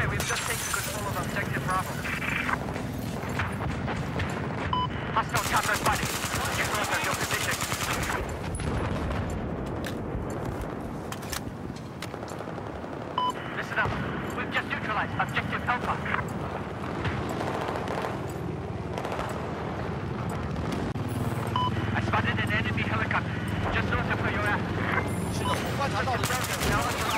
Okay, we've just taken control of objective Bravo. Hostile chopper spotted. Get your position. Listen up. We've just neutralized Objective Alpha. I spotted an enemy helicopter just north of where you're at. 是的，我观察到了。